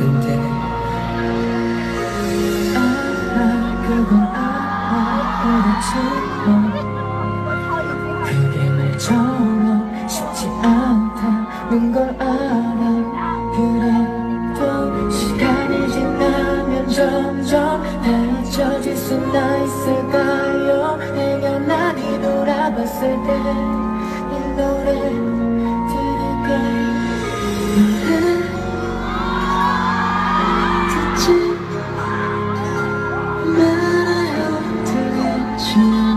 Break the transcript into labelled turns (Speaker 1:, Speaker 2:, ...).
Speaker 1: today. 아 그건 알아, 그렇지만 그게 말처럼 쉽지 않다는 걸 알아. 그래도 시간이 지나면 점점 다 잊혀질 수나 있을까요? 내가 나니 돌아봤을 때 이 노래 말아요. 도대체